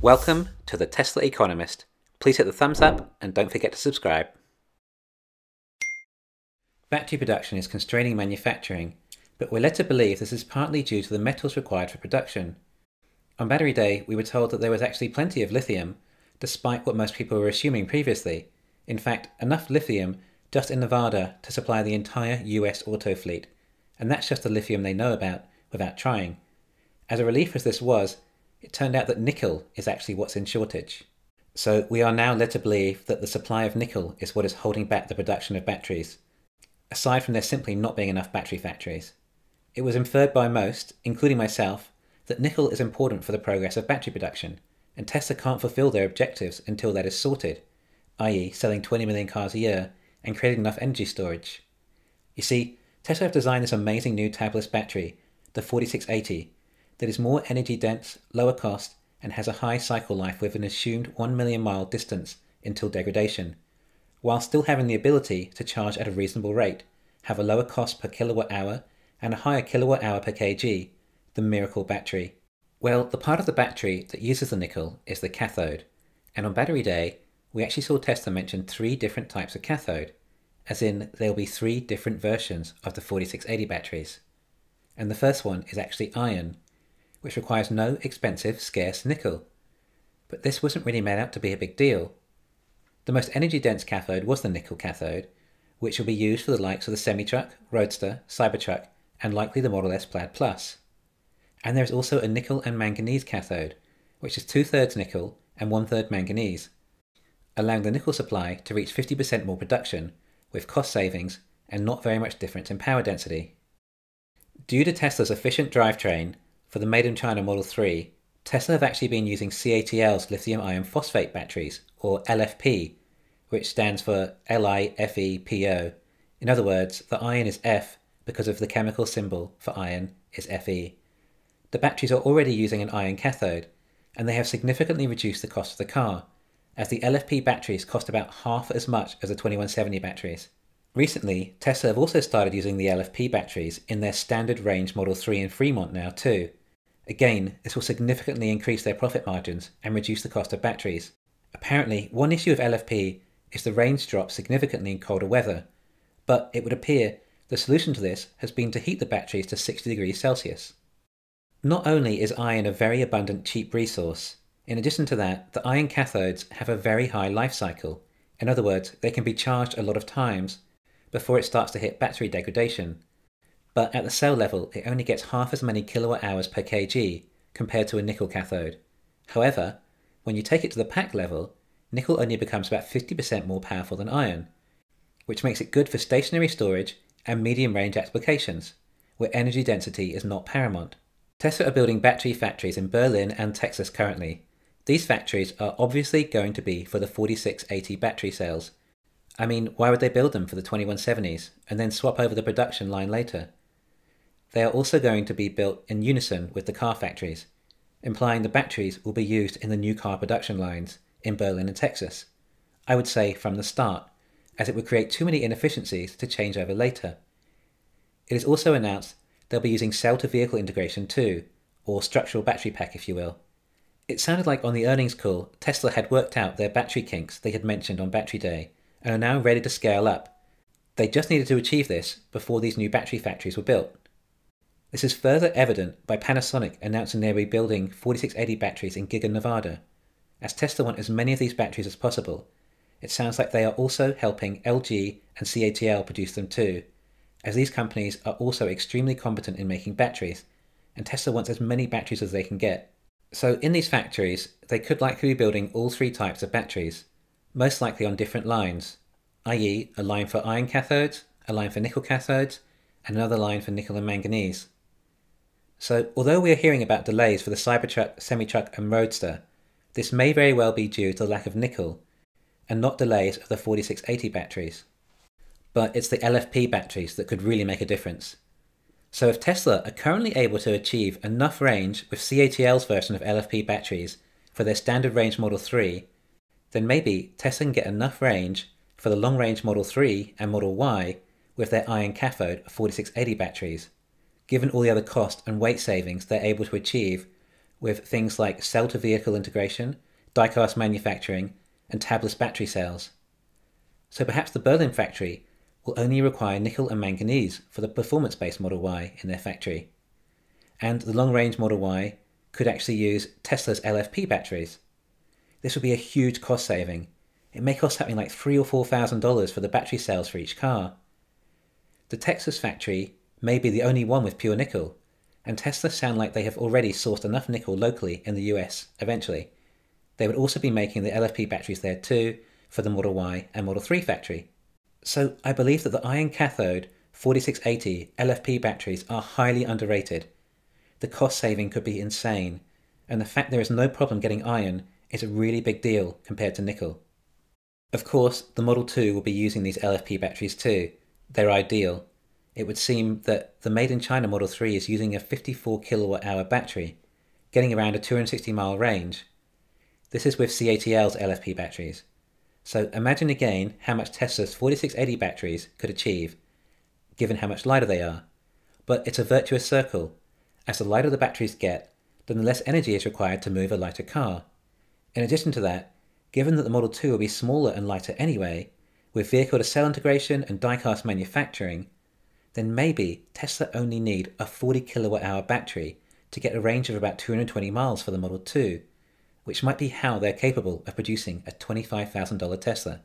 Welcome to the Tesla Economist. Please hit the thumbs up and don't forget to subscribe. Battery production is constraining manufacturing, but we're led to believe this is partly due to the metals required for production. On Battery Day, we were told that there was actually plenty of lithium, despite what most people were assuming previously. In fact, enough lithium just in Nevada to supply the entire US auto fleet, and that's just the lithium they know about without trying. As a relief as this was, it turned out that nickel is actually what's in shortage. So we are now led to believe that the supply of nickel is what is holding back the production of batteries, aside from there simply not being enough battery factories. It was inferred by most, including myself, that nickel is important for the progress of battery production, and Tesla can't fulfill their objectives until that is sorted, i.e., selling 20 million cars a year and creating enough energy storage. You see, Tesla have designed this amazing new tabless battery, the 4680, that is more energy dense, lower cost, and has a high cycle life with an assumed 1 million mile distance until degradation, while still having the ability to charge at a reasonable rate, have a lower cost per kilowatt hour, and a higher kilowatt hour per kg, the Miracle battery. Well, the part of the battery that uses the nickel is the cathode, and on battery day, we actually saw Tesla mention three different types of cathode, as in there will be three different versions of the 4680 batteries. And the first one is actually iron, which requires no expensive, scarce nickel. But this wasn't really made out to be a big deal. The most energy dense cathode was the nickel cathode, which will be used for the likes of the semi truck, roadster, Cybertruck, and likely the Model S Plaid Plus. And there is also a nickel and manganese cathode, which is two thirds nickel and one third manganese, allowing the nickel supply to reach 50% more production, with cost savings and not very much difference in power density. Due to Tesla's efficient drivetrain, for the Made in China Model 3, Tesla have actually been using CATL's lithium iron phosphate batteries, or LFP, which stands for LiFePO. In other words, the iron is F because of the chemical symbol for iron is Fe. The batteries are already using an iron cathode, and they have significantly reduced the cost of the car, as the LFP batteries cost about half as much as the 2170 batteries. Recently, Tesla have also started using the LFP batteries in their standard range Model 3 in Fremont now too. Again, this will significantly increase their profit margins and reduce the cost of batteries. Apparently, one issue of LFP is the range drops significantly in colder weather, but it would appear the solution to this has been to heat the batteries to 60 degrees Celsius. Not only is iron a very abundant cheap resource, in addition to that, the iron cathodes have a very high life cycle. In other words, they can be charged a lot of times before it starts to hit battery degradation. But at the cell level, it only gets half as many kilowatt hours per kg compared to a nickel cathode. However, when you take it to the pack level, nickel only becomes about 50% more powerful than iron, which makes it good for stationary storage and medium range applications, where energy density is not paramount. Tesla are building battery factories in Berlin and Texas currently. These factories are obviously going to be for the 4680 battery cells, I mean, why would they build them for the 2170s and then swap over the production line later? They are also going to be built in unison with the car factories, implying the batteries will be used in the new car production lines in Berlin and Texas. I would say from the start, as it would create too many inefficiencies to change over later. It is also announced they'll be using cell to vehicle integration too, or structural battery pack if you will. It sounded like on the earnings call, Tesla had worked out their battery kinks they had mentioned on Battery Day and are now ready to scale up. They just needed to achieve this before these new battery factories were built. This is further evident by Panasonic announcing they're rebuilding 4680 batteries in Giga, Nevada. As Tesla want as many of these batteries as possible, it sounds like they are also helping LG and CATL produce them too, as these companies are also extremely competent in making batteries, and Tesla wants as many batteries as they can get. So, in these factories, they could likely be building all three types of batteries most likely on different lines, i.e., a line for iron cathodes, a line for nickel cathodes, and another line for nickel and manganese. So, although we are hearing about delays for the Cybertruck, semi-truck, and Roadster, this may very well be due to the lack of nickel, and not delays of the 4680 batteries. But it's the LFP batteries that could really make a difference. So if Tesla are currently able to achieve enough range with CATL's version of LFP batteries for their standard range Model 3 then maybe Tesla can get enough range for the long range Model 3 and Model Y with their iron cathode 4680 batteries, given all the other cost and weight savings they're able to achieve with things like cell to vehicle integration, die-cast manufacturing, and tabless battery cells. So perhaps the Berlin factory will only require nickel and manganese for the performance based Model Y in their factory. And the long range Model Y could actually use Tesla's LFP batteries. This would be a huge cost saving. It may cost something like three or four thousand dollars for the battery cells for each car. The Texas factory may be the only one with pure nickel, and Tesla sound like they have already sourced enough nickel locally in the US eventually. They would also be making the LFP batteries there too for the Model Y and Model 3 factory. So I believe that the iron cathode 4680 LFP batteries are highly underrated. The cost saving could be insane, and the fact there is no problem getting iron is a really big deal compared to nickel. Of course, the Model 2 will be using these LFP batteries too. They're ideal, it would seem that the made in China Model 3 is using a 54 kilowatt hour battery, getting around a 260 mile range. This is with CATL's LFP batteries. So imagine again how much Tesla's 4680 batteries could achieve, given how much lighter they are. But it's a virtuous circle. As the lighter the batteries get, then the less energy is required to move a lighter car. In addition to that, given that the Model 2 will be smaller and lighter anyway, with vehicle to cell integration and die-cast manufacturing, then maybe Tesla only need a 40 kilowatt hour battery to get a range of about 220 miles for the Model 2, which might be how they're capable of producing a $25,000 Tesla.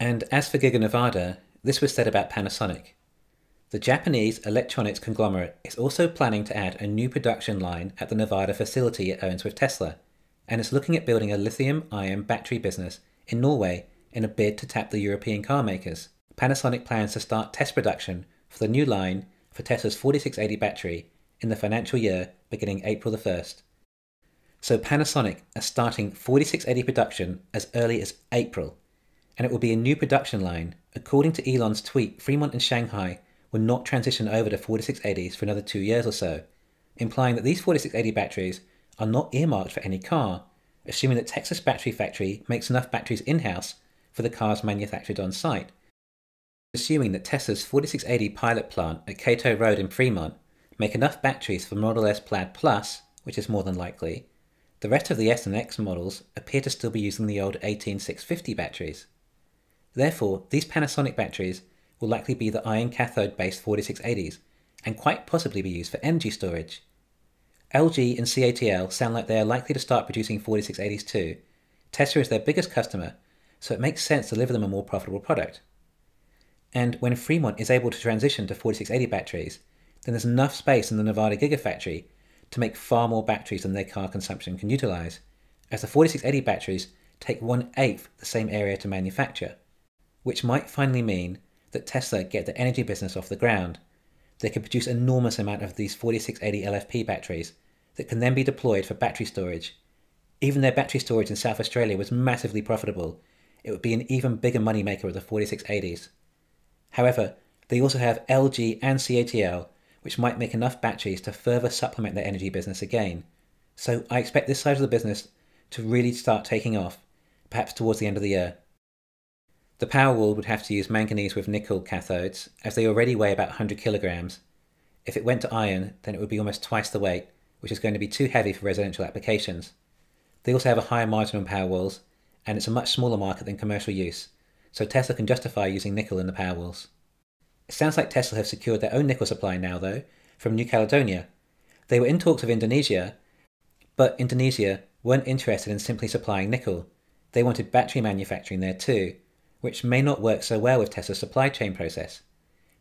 And as for Giga Nevada, this was said about Panasonic. The Japanese electronics conglomerate is also planning to add a new production line at the Nevada facility it owns with Tesla, and is looking at building a lithium ion battery business in Norway in a bid to tap the European car makers. Panasonic plans to start test production for the new line for Tesla's 4680 battery in the financial year beginning April the 1st. So Panasonic are starting 4680 production as early as April, and it will be a new production line. According to Elon's tweet, Fremont and Shanghai will not transition over to 4680s for another two years or so, implying that these 4680 batteries are not earmarked for any car, assuming that Texas Battery Factory makes enough batteries in-house for the cars manufactured on site assuming that Tesla's 4680 pilot plant at Kato Road in Fremont make enough batteries for Model S Plaid Plus, which is more than likely, the rest of the S and X models appear to still be using the old 18650 batteries. Therefore, these Panasonic batteries will likely be the iron cathode based 4680s and quite possibly be used for energy storage. LG and CATL sound like they are likely to start producing 4680s too. Tesla is their biggest customer, so it makes sense to deliver them a more profitable product. And when Fremont is able to transition to 4680 batteries, then there's enough space in the Nevada Gigafactory to make far more batteries than their car consumption can utilize, as the 4680 batteries take one eighth the same area to manufacture, which might finally mean that Tesla get the energy business off the ground. They can produce enormous amount of these 4680 LFP batteries that can then be deployed for battery storage. Even their battery storage in South Australia was massively profitable. It would be an even bigger moneymaker with the 4680s. However, they also have LG and CATL, which might make enough batteries to further supplement their energy business again. So I expect this side of the business to really start taking off, perhaps towards the end of the year. The Powerwall would have to use manganese with nickel cathodes, as they already weigh about 100 kilograms. If it went to iron, then it would be almost twice the weight, which is going to be too heavy for residential applications. They also have a higher margin on Powerwalls, and it's a much smaller market than commercial use, so Tesla can justify using nickel in the Powerwalls. It sounds like Tesla have secured their own nickel supply now, though, from New Caledonia. They were in talks with Indonesia, but Indonesia weren't interested in simply supplying nickel. They wanted battery manufacturing there too, which may not work so well with Tesla's supply chain process.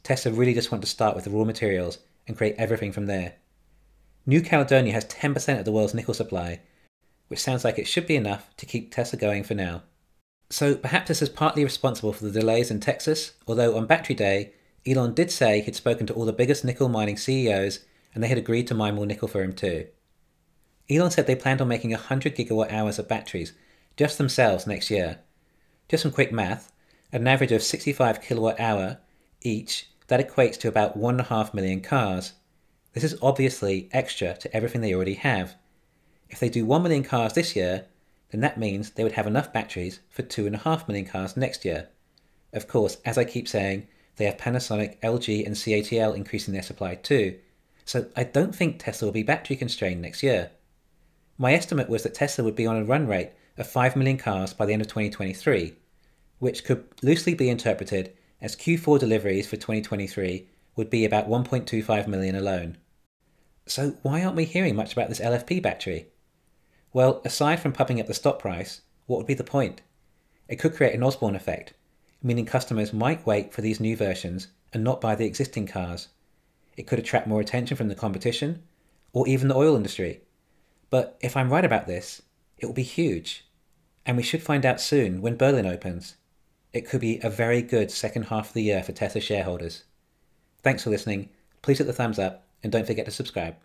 Tesla really just want to start with the raw materials and create everything from there. New Caledonia has 10% of the world's nickel supply, which sounds like it should be enough to keep Tesla going for now. So perhaps this is partly responsible for the delays in Texas, although on Battery Day, Elon did say he'd spoken to all the biggest nickel mining CEOs and they had agreed to mine more nickel for him too. Elon said they planned on making 100 gigawatt hours of batteries just themselves next year. Just some quick math, at an average of 65 kilowatt hour each, that equates to about 1.5 million cars. This is obviously extra to everything they already have. If they do 1 million cars this year, then that means they would have enough batteries for 2.5 million cars next year. Of course, as I keep saying, they have Panasonic, LG, and CATL increasing their supply too, so I don't think Tesla will be battery constrained next year. My estimate was that Tesla would be on a run rate of 5 million cars by the end of 2023, which could loosely be interpreted as Q4 deliveries for 2023 would be about 1.25 million alone. So, why aren't we hearing much about this LFP battery? Well, aside from pumping up the stock price, what would be the point? It could create an Osborne effect, meaning customers might wait for these new versions and not buy the existing cars. It could attract more attention from the competition, or even the oil industry. But if I'm right about this, it will be huge. And we should find out soon when Berlin opens. It could be a very good second half of the year for Tesla shareholders. Thanks for listening. Please hit the thumbs up and don't forget to subscribe.